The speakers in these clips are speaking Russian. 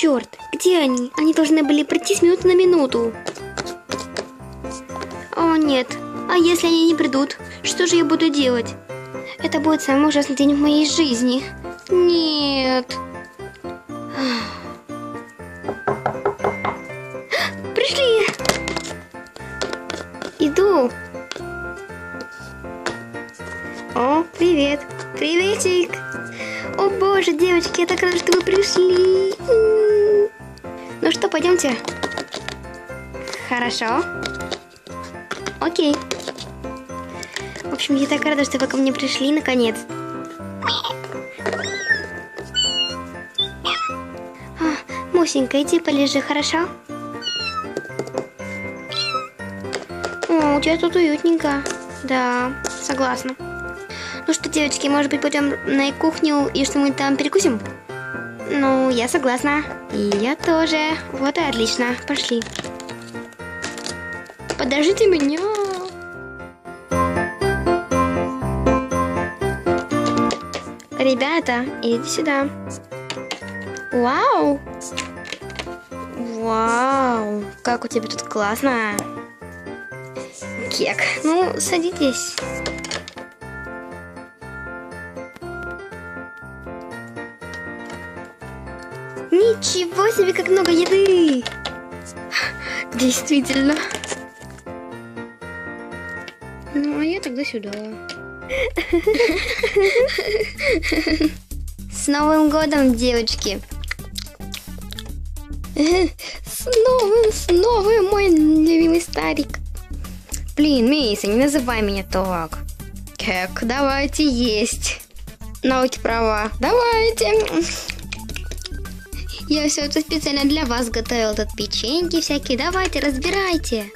черт, где они? Они должны были прийти с минуты на минуту. О, нет. А если они не придут? Что же я буду делать? Это будет самый ужасный день в моей жизни. Нет. Пришли. Иду. О, привет. Приветик. О боже, девочки, я так рада, что вы пришли. Что, пойдемте. Хорошо. Окей. В общем, я так рада, что вы ко мне пришли наконец. А, Мусенька, иди полежи, хорошо? О, у тебя тут уютненько. Да, согласна. Ну что, девочки, может быть, пойдем на кухню и что-нибудь там перекусим? Ну, я согласна. Я тоже. Вот и отлично. Пошли. Подождите меня. Ребята, идите сюда. Вау! Вау! Как у тебя тут классно! Кек, ну, садитесь. Ничего себе, как много еды! Действительно. Ну, а я тогда сюда. С Новым годом, девочки! С новым, с новым, мой любимый старик. Блин, Мейса, не называй меня так. Кек, давайте есть. Науки права. Давайте. Я все это специально для вас готовил. Тут печеньки всякие. Давайте, разбирайте.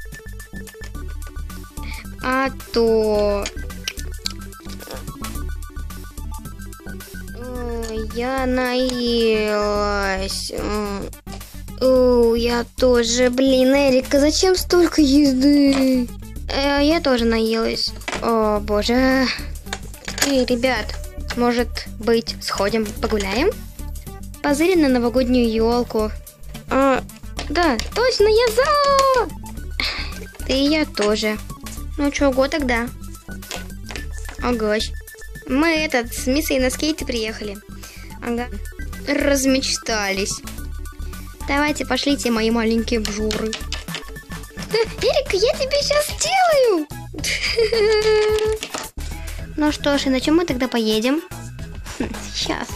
А то... Ой, Я наелась. О, я тоже. Блин, Эрика, зачем столько еды? Э, я тоже наелась. О, боже. Эй, ребят, может быть, сходим погуляем? Позырим на новогоднюю елку. А, да, точно, я за! Ты и я тоже. Ну чего тогда? Ага. Мы этот с Миссой на скейте приехали. Ага. Размечтались. Давайте пошлите мои маленькие бжуры. Эрика, я тебе сейчас сделаю. Ну что ж, и на чем мы тогда поедем? Сейчас.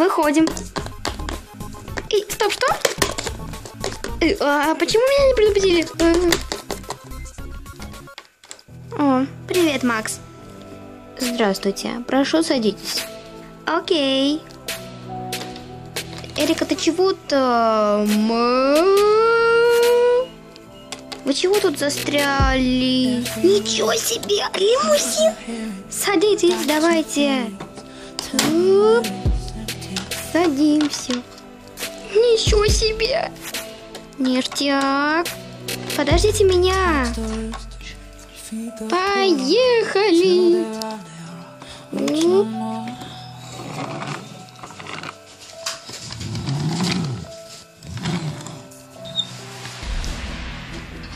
Выходим. Эй, стоп, что? Э, А почему меня не предупредили? Э. О, привет, Макс. Здравствуйте. Прошу садитесь. Окей. Эрика, ты чего-то... Вы чего тут застряли? Ничего себе! Лимузин! Садитесь, давайте. Туп. Садимся. Ничего себе! Ништяк. Подождите меня. Поехали. Оп.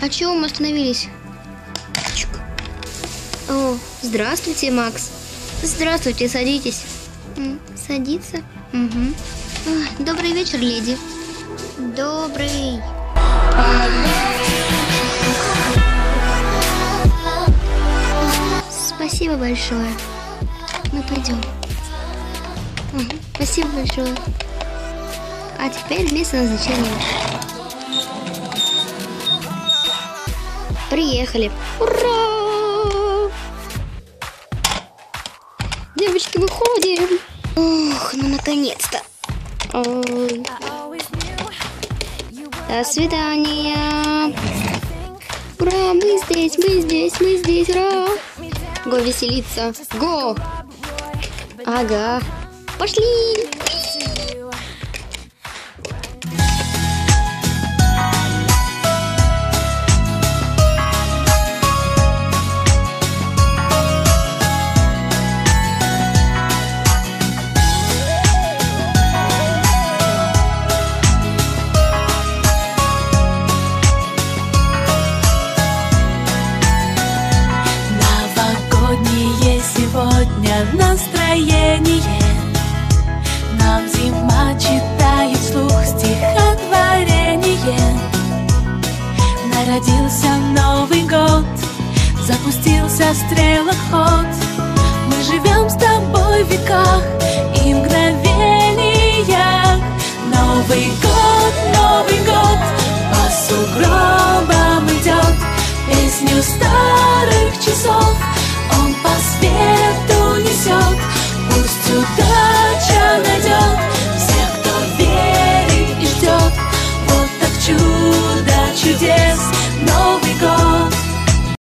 А чего мы остановились? О, здравствуйте, Макс. Здравствуйте, садитесь. М, Садиться? Угу. Добрый вечер, леди. Добрый. Спасибо большое. Мы пойдем. Спасибо большое. А теперь место назначения. Приехали. Ура! Девочки, выходим. Ох, ну наконец-то. До свидания. Ура, мы здесь, мы здесь, мы здесь, ура. Го веселиться. Го. Ага. Пошли. Родился Новый год, запустился стрелоход. Мы живем с тобой в веках и